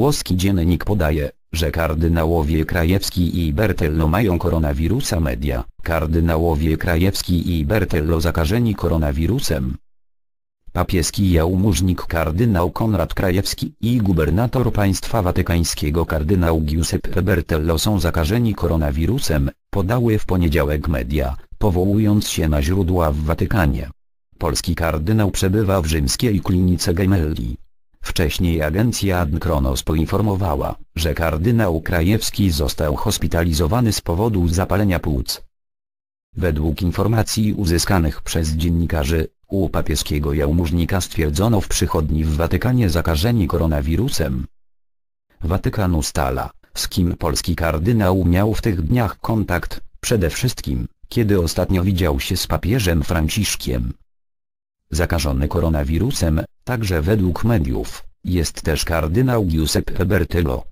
Włoski dziennik podaje, że kardynałowie Krajewski i Bertello mają koronawirusa media. Kardynałowie Krajewski i Bertello zakażeni koronawirusem. Papieski jałmużnik kardynał Konrad Krajewski i gubernator państwa watykańskiego kardynał Giuseppe Bertello są zakażeni koronawirusem, podały w poniedziałek media, powołując się na źródła w Watykanie. Polski kardynał przebywa w rzymskiej klinice Gemelli. Wcześniej agencja Adnkronos poinformowała, że kardynał Krajewski został hospitalizowany z powodu zapalenia płuc. Według informacji uzyskanych przez dziennikarzy, u papieskiego jałmużnika stwierdzono w przychodni w Watykanie zakażeni koronawirusem. Watykan ustala, z kim polski kardynał miał w tych dniach kontakt, przede wszystkim, kiedy ostatnio widział się z papieżem Franciszkiem. Zakażony koronawirusem, także według mediów, jest też kardynał Giuseppe Bertello.